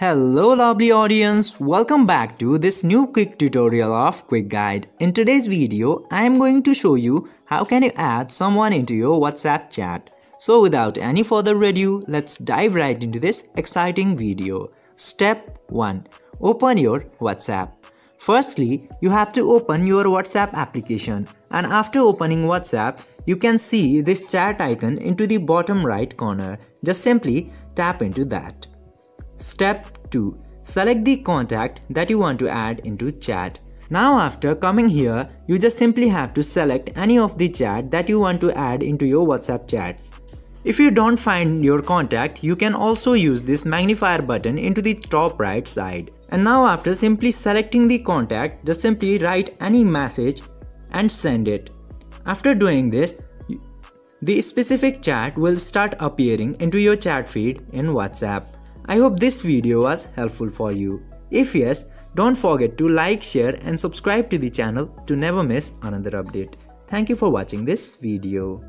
Hello lovely audience, welcome back to this new quick tutorial of Quick Guide. In today's video, I am going to show you how can you add someone into your WhatsApp chat. So without any further ado, let's dive right into this exciting video. Step 1. Open your WhatsApp. Firstly, you have to open your WhatsApp application and after opening WhatsApp, you can see this chat icon into the bottom right corner. Just simply tap into that. Step 2. Select the contact that you want to add into chat. Now after coming here, you just simply have to select any of the chat that you want to add into your WhatsApp chats. If you don't find your contact, you can also use this magnifier button into the top right side. And now after simply selecting the contact, just simply write any message and send it. After doing this, the specific chat will start appearing into your chat feed in WhatsApp. I hope this video was helpful for you. If yes, don't forget to like, share and subscribe to the channel to never miss another update. Thank you for watching this video.